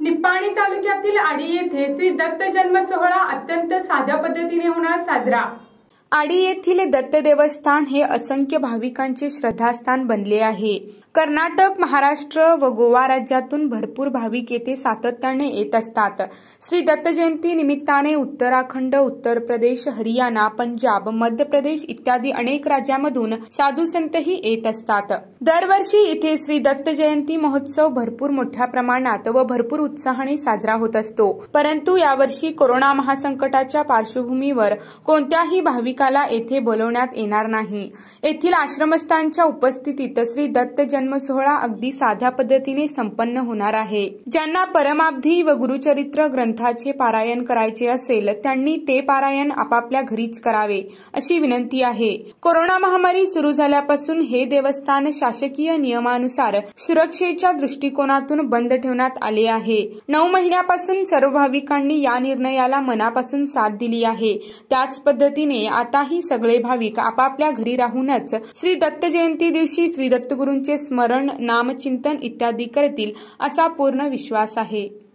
निपाणी तालुक्यातील आडी येथे श्री दत्त जन्म सोहळा अत्यंत साध्या पद्धतीने होणार साजरा. आडी येथील दत्त देवस्थान हे असंख्य भाविकांचे श्रद्धास्थान बनले आहे. कर्नाटक महाराष्ट्र व गोवा राज्यातून भरपूर भाविक येथे सातत्याने येत असतात. श्री दत्त जयंती निमित्ताने उत्तराखंड उत्तर प्रदेश हरियाणा पंजाब मध्य प्रदेश इत्यादी अनेक राज्यामधून साधू संतही येत असतात. दरवर्षी इथे श्री दत्त जयंती महोत्सव भरपूर मोठ्या प्रमाणात व भरपूर उत्साहाने साजरा होत असतो. परंतु यावर्षी कोरोना महासंकटाच्या पार्श्वभूमीवर कोणत्याही भाविकाला येथे बोलवण्यात येणार नाही. येथील आश्रमस्थांच्या उपस्थितीत श्री दत्त जन्म सोहळा अगदी साध्या पद्धतीने संपन्न होणार आहे. ज्यांना परमाब्धी व गुरुचरित्र ग्रंथाचे पारायण करायचे असेल त्यांनी ते पारायण आपापल्या घरीच करावे अशी विनंती आहे. कोरोना महामारी सुरू झाल्यापासून हे देवस्थान शासकीय नियमानुसार सुरक्षेच्या दृष्टिकोनातून बंद ठेवण्यात आले आहे. नऊ महिन्यापासून सर्व भाविकांनी या निर्णयाला मनापासून साथ दिली आहे. त्याच पद्धतीने आताही सगळे भाविक आपापल्या घरी राहूनच श्री दत्त जयंती दिवशी श्री दत्तगुरूंचे स्मरण नामचिंतन इत्यादी करतील असा पूर्ण विश्वास आहे.